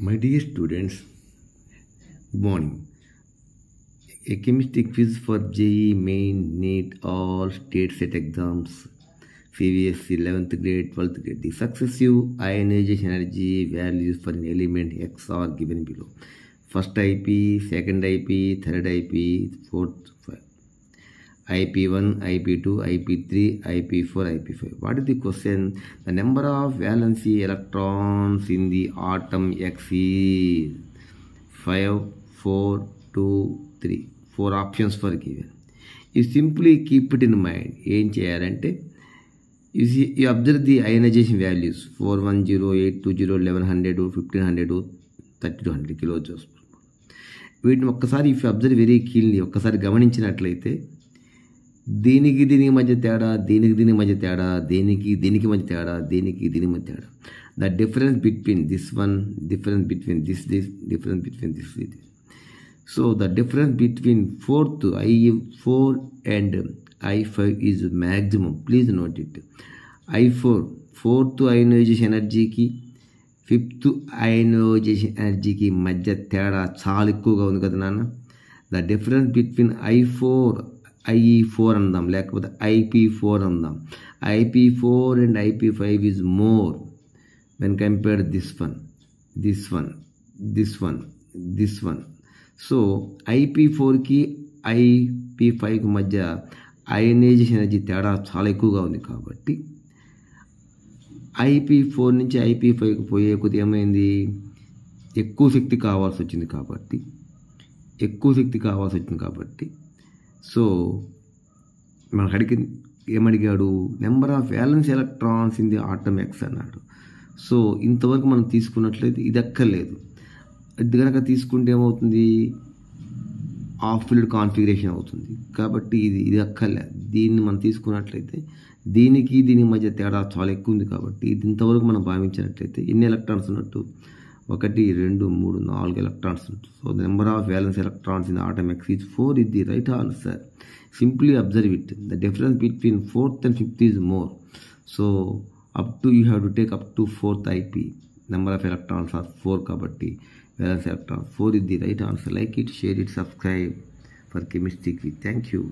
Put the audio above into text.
My dear students, good morning. A chemistry quiz for JE main NEET all state set exams, CVSC 11th grade, 12th grade. The successive ionization energy values for an element X are given below. First IP, second IP, third IP, fourth, five. IP one IP two IP three IP four IP five. What the question the number of valency electrons in the atom X five four two three four options for given you simply keep it in mind ఏం చేయాలంటే ఈ observe the ionisation values four one zero eight two zero eleven hundred fifteen hundred thirty two hundred kilo వచ్చేస్తుంది వీటిని ఒక్కసారి if observe very కీల్ని ఒక్కసారి గమనించినట్లయితే దీనికి దీనికి మధ్య తేడా దీనికి దీనికి మధ్య తేడా దీనికి దీనికి మధ్య తేడా దీనికి దీనికి మధ్య తేడా. The difference between this one difference between this this difference between this this so the difference between fourth I four and I five is maximum please note it I four fourth ionisation ఎనర్జీకి fifth ionisation ఎనర్జీకి మధ్య తేడా చాలా ఎక్కువగా ఉంది కదా నాన్న. The difference between I four IE four అందాం లేకపోతే ఐపీ ఫోర్ అందాం. IP four and IP five is more when compared this one this one this one this one so IP ఫోర్కి ఐపీ ఫైవ్కి మధ్య అయనైజేషన్ ఎనర్జీ తేడా చాలా ఎక్కువగా ఉంది కాబట్టి ఐపీ ఫోర్ నుంచి ఐపీ ఫైవ్కి పోయే కొద్ది ఏమైంది? ఎక్కువ శక్తి కావాల్సి వచ్చింది కాబట్టి ఎక్కువ శక్తి కావాల్సి వచ్చింది కాబట్టి సో మనకు అడిగి ఏమడిగాడు? Number of valence electrons in the atom X అన్నాడు. సో ఇంతవరకు మనం తీసుకున్నట్లయితే ఇది అక్కర్లేదు. ఇది కనుక తీసుకుంటే ఏమవుతుంది? ఆఫ్ ఫీల్డ్ కాన్ఫిగరేషన్ అవుతుంది. కాబట్టి ఇది ఇది అక్కర్లేదు. దీన్ని మనం తీసుకున్నట్లయితే దీనికి దీని మధ్య తేడా చాలా ఎక్కువ ఉంది కాబట్టి ఇది ఇంతవరకు మనం భావించినట్లయితే ఎన్ని ఎలక్ట్రాన్స్ ఉన్నట్టు ఒకటి రెండు మూడు నాలుగు electrons so the number of valence electrons in atom X is four is the right answer simply observe it the difference between fourth and fifth is more so up to you have to take up to fourth IP number of electrons are four కాబట్టి valence electrons four is the right answer like it share it subscribe for కెమిస్ట్రీకి thank you